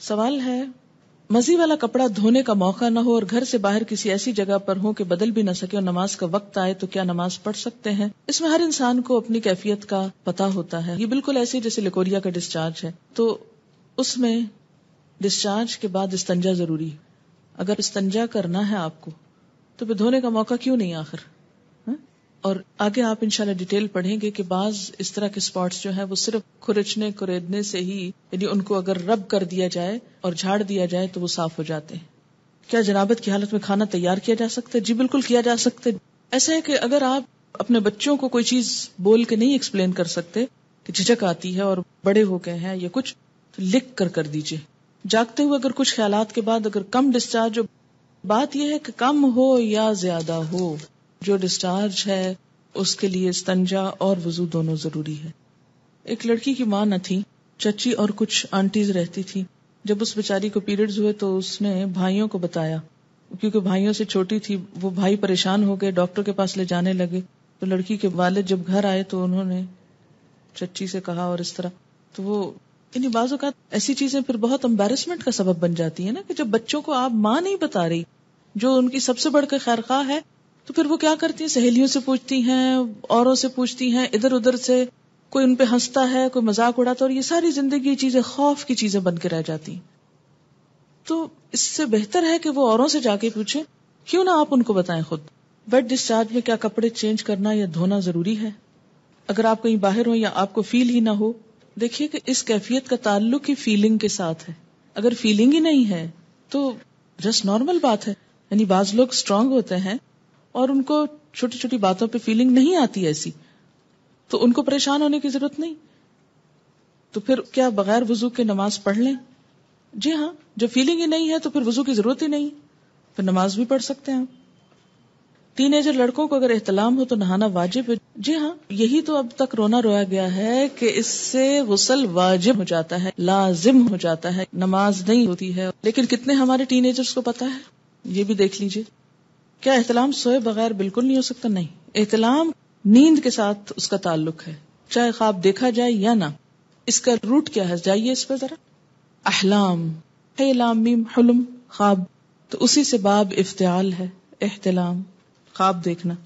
सवाल है, मजी वाला कपड़ा धोने का मौका न हो और घर से बाहर किसी ऐसी जगह पर हो कि बदल भी न सके और नमाज़ का वक्त आए तो क्या नमाज़ पढ़ सकते हैं? इसमें हर इंसान को अपनी कैफियत का पता होता है। ये बिल्कुल ऐसे जैसे लिकोरिया का डिस्चार्ज है। तो उसमें डिस्चार्ज के बाद इस्तंजा ज़रूरी है। अगर इस्तंजा करना है आपको तो फिर धोने का मौका क्यों नहीं आखिर? और आगे आप इंशाल्लाह डिटेल पढ़ेंगे कि बाज इस तरह के स्पॉट्स जो है वो सिर्फ़ खुरचने, कुरेदने से ही, यानी उनको अगर रब कर दिया जाए और झाड़ दिया जाए तो वो साफ़ हो जाते हैं। क्या जनाबत की हालत में खाना तैयार किया जा सकता है? जी, बिल्कुल किया जा सकता है। ऐसा है कि अगर आप अपने बच्चों को कोई चीज़ बोल के नहीं एक्सप्लेन कर सकते कि झिझक आती है और बड़े हो गए हैं या कुछ तो लिख कर कर दीजिए। जागते हुए अगर कुछ ख्याल के बाद अगर कम डिस्चार्ज हो, बात यह है कि कम हो या ज़्यादा हो। जो डिस्चार्ज है, उसके लिए स्तंजा और वज़ू दोनों ज़रूरी है। एक लड़की की माँ न थी, चची और कुछ आंटीज रहती थी। जब उस बेचारी को पीरियड्स हुए तो उसने भाइयों को बताया। क्योंकि भाइयों से छोटी थी, वो भाई परेशान हो गए, डॉक्टर के पास ले जाने लगे। तो लड़की के वालिद जब घर आए तो उन्होंने चच्ची से कहा और इस तरह। तो वो, इन्हीं बाजों का ऐसी चीज़ें फिर बहुत एम्बेरसमेंट का सबब बन जाती है ना कि जब बच्चों को आप माँ नहीं बता रही, जो उनकी सबसे बढ़कर खैरखा है तो फिर वो क्या करती हैं? सहेलियों से पूछती हैं, औरों से पूछती हैं इधर उधर से कोई उन पे हंसता है, कोई मज़ाक उड़ाता और ये सारी ज़िंदगी चीज़ें, खौफ की चीज़ें बन के रह जाती तो इससे बेहतर है कि वो औरों से जाके पूछे, क्यों ना आप उनको बताएँ खुद? बेड डिस्चार्ज में क्या कपड़े चेंज करना या धोना ज़रूरी है? अगर आप कहीं बाहर हो या आपको फील ही ना हो, देखिए कि इस कैफियत का ताल्लुक ही फीलिंग के साथ है। अगर फीलिंग ही नहीं है तो जस्ट नॉर्मल बात है। यानी बाज लोग स्ट्रांग होते हैं और उनको छोटी छोटी बातों पे फीलिंग नहीं आती ऐसी। तो उनको परेशान होने की ज़रूरत नहीं। तो फिर क्या बगैर वज़ू के नमाज़ पढ़ लें? जी हाँ जब फीलिंग ही नहीं है तो फिर वज़ू की ज़रूरत ही नहीं। फिर नमाज़ भी पढ़ सकते हैं। टीन एजर लड़कों को अगर एहतलाम हो तो नहाना वाजिब है। जी हाँ यही तो अब तक रोना रोया गया है कि इससे गुसल वाजिब हो जाता है, लाजिम हो जाता है। नमाज़ नहीं होती है। लेकिन कितने हमारे टीन को पता है? ये भी देख लीजिए। क्या एहतलाम सोए बगैर बिल्कुल नहीं हो सकता? नहीं। एहतलाम नींद के साथ उसका ताल्लुक है। चाहे ख्वाब देखा जाए या ना, इसका रूट क्या है? जाइए इस पर जरा। अहलाम हलुम, ख्वाब। तो उसी से बाब इफ्तियाल है, एहतलाम। ख्वाब देखना।